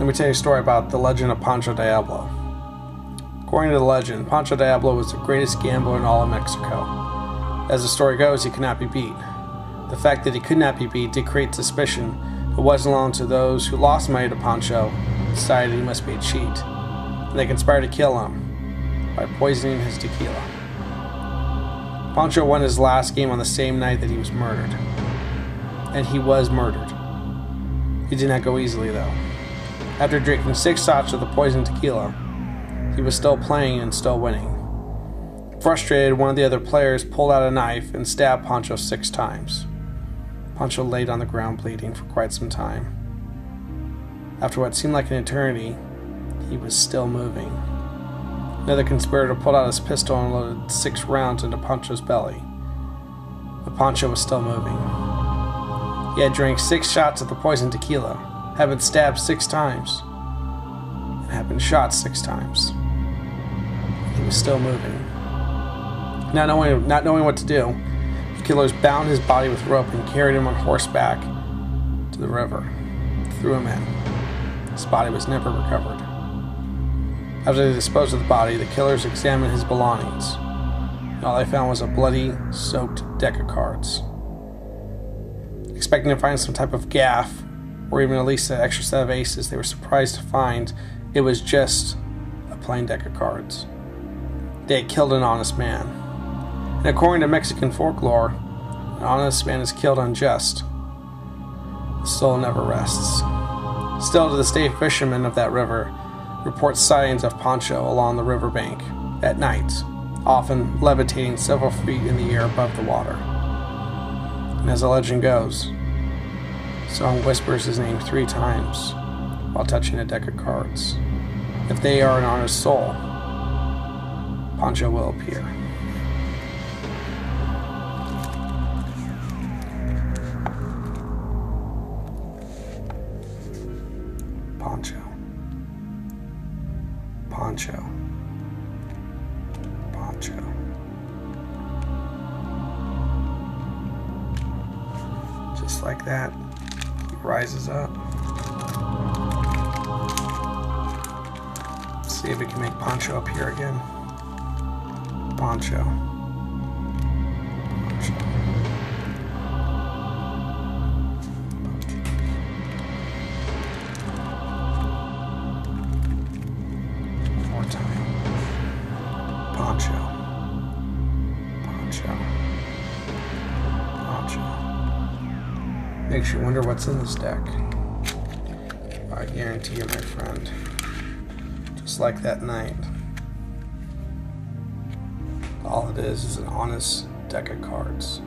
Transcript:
Let me tell you a story about the legend of Pancho Diablo. According to the legend, Pancho Diablo was the greatest gambler in all of Mexico. As the story goes, he could not be beat. The fact that he could not be beat did create suspicion, It wasn't long to those who lost money to Pancho, decided he must be a cheat. And they conspired to kill him by poisoning his tequila. Pancho won his last game on the same night that he was murdered. And he was murdered. He did not go easily, though. After drinking six shots of the poisoned tequila, he was still playing and still winning. Frustrated, one of the other players pulled out a knife and stabbed Pancho six times. Pancho laid on the ground bleeding for quite some time. After what seemed like an eternity, he was still moving. Another conspirator pulled out his pistol and loaded six rounds into Pancho's belly. But Pancho was still moving. He had drank six shots of the poison tequila, had been stabbed six times, and had been shot six times. He was still moving. Not knowing, not knowing what to do, the killers bound his body with rope and carried him on horseback to the river, threw him in. His body was never recovered. After they disposed of the body, the killers examined his belongings. All they found was a bloody, soaked deck of cards. Expecting to find some type of gaff, or even at least an extra set of aces, they were surprised to find it was just a plain deck of cards. They had killed an honest man. And according to Mexican folklore, an honest man is killed unjust. The soul never rests. Still, to this day, fishermen of that river report sightings of Pancho along the riverbank at night, often levitating several feet in the air above the water. And as the legend goes, someone whispers his name three times while touching a deck of cards. If they are an honest soul, Pancho will appear. Pancho. Pancho. Pancho. Just like that, rises up. see if we can make Pancho appear again. Pancho. Makes you wonder what's in this deck. I guarantee you, my friend. Just like that night. All it is is an honest deck of cards.